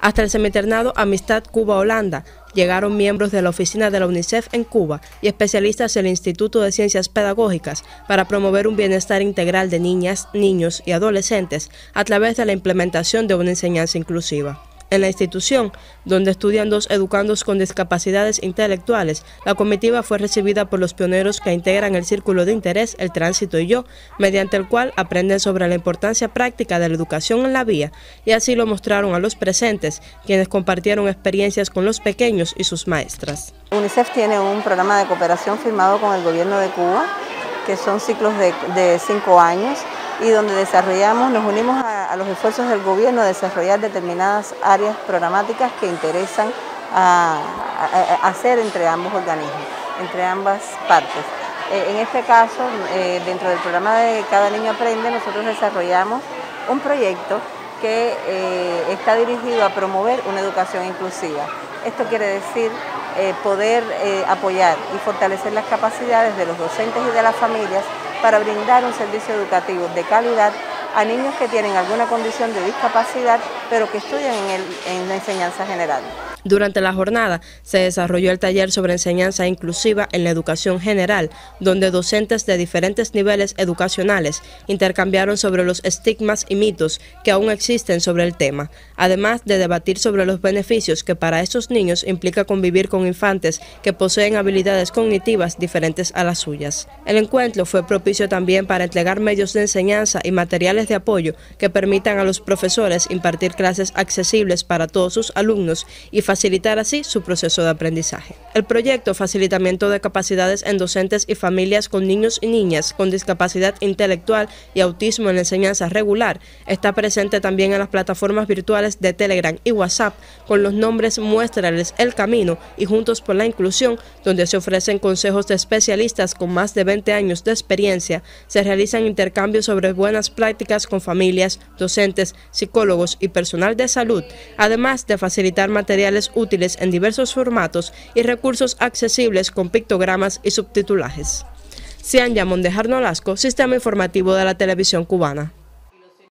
Hasta el semiternado Amistad Cuba-Holanda llegaron miembros de la oficina de la UNICEF en Cuba y especialistas del Instituto de Ciencias Pedagógicas para promover un bienestar integral de niñas, niños y adolescentes a través de la implementación de una enseñanza inclusiva. En la institución, donde estudian dos educandos con discapacidades intelectuales, la comitiva fue recibida por los pioneros que integran el Círculo de Interés, el Tránsito y Yo, mediante el cual aprenden sobre la importancia práctica de la educación en la vía, y así lo mostraron a los presentes, quienes compartieron experiencias con los pequeños y sus maestras. UNICEF tiene un programa de cooperación firmado con el gobierno de Cuba, que son ciclos de, cinco años, y donde desarrollamos, nos unimos a, los esfuerzos del gobierno de desarrollar determinadas áreas programáticas que interesan a, hacer entre ambos organismos, entre ambas partes. Eh, en este caso, eh, dentro del programa de Cada Niño Aprende, nosotros desarrollamos un proyecto que eh, está dirigido a promover una educación inclusiva. Esto quiere decir poder apoyar y fortalecer las capacidades de los docentes y de las familias para brindar un servicio educativo de calidad a niños que tienen alguna condición de discapacidad, pero que estudian en, la enseñanza general. Durante la jornada se desarrolló el taller sobre enseñanza inclusiva en la educación general, donde docentes de diferentes niveles educacionales intercambiaron sobre los estigmas y mitos que aún existen sobre el tema, además de debatir sobre los beneficios que para estos niños implica convivir con infantes que poseen habilidades cognitivas diferentes a las suyas. El encuentro fue propicio también para entregar medios de enseñanza y materiales de apoyo que permitan a los profesores impartir clases accesibles para todos sus alumnos y facilitar así su proceso de aprendizaje. El proyecto Facilitamiento de Capacidades en Docentes y Familias con Niños y Niñas con Discapacidad Intelectual y Autismo en Enseñanza Regular está presente también en las plataformas virtuales de Telegram y WhatsApp con los nombres Muéstrales el Camino y Juntos por la Inclusión, donde se ofrecen consejos de especialistas con más de 20 años de experiencia, se realizan intercambios sobre buenas prácticas con familias, docentes, psicólogos y personal de salud, además de facilitar materiales útiles en diversos formatos y recursos accesibles con pictogramas y subtitulajes. Sean Yamón de Jarnolasco, Sistema Informativo de la Televisión Cubana.